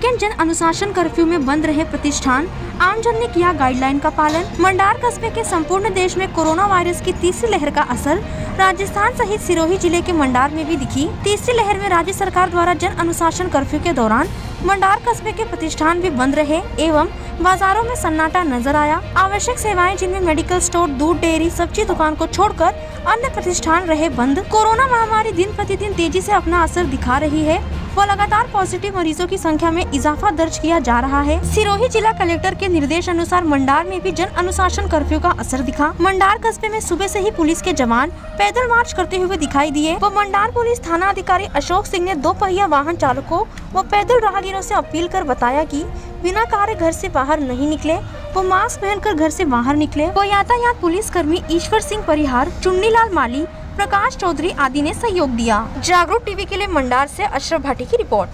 Weekend जन अनुशासन curfew में बंद रहे प्रतिष्ठान, आमजन ने किया गाइडलाइन का पालन। मंडार कस्बे के संपूर्ण देश में कोरोना वायरस की तीसरी लहर का असर, राजस्थान सहित सिरोही ज़िले के मंडार में भी दिखी। तीसरी लहर में राज्य सरकार द्वारा जन अनुशासन कर्फ्यू के दौरान, मंडार कस्बे के प्रतिष्ठान भी बंद रहे एवं बाजारों में सन्नाटा नज़र आया। आवश्यक सेवाएँ जिनमें मेडिकल स्टोर दूध, डेयरी, सब्ज़ी दुकान को छोड़कर अन्य प्रतिष्ठान रहे बंद, कोरोना महामारी दिन प्रतिदिन तेज़ी से अपना असर दिखा रही है। व लगातार पॉजिटिव मरीजों की संख्या में इजाफा दर्ज किया जा रहा है। सिरोही जिला कलेक्टर के निर्देश अनुसार मंडार में भी जन अनुशासन कर्फ्यू का असर दिखा। मंडार कस्बे में सुबह से ही पुलिस के जवान पैदल मार्च करते हुए दिखाई दिए। व मंडार पुलिस थाना अधिकारी अशोक सिंह ने दो पहिया वाहन चालकों व पैदल राहगीरों से अपील कर बताया कि बिना कार्य घर से बाहर नहीं निकले वो मास्क पहनकर घर से बाहर निकले। वो यातायात पुलिस कर्मी ईश्वर सिंह परिहार चुन्नी लाल माली, प्रकाश चौधरी आदि ने सहयोग दिया। जागरूक टीवी के लिए मंडार से अशरफ भाटी की रिपोर्ट।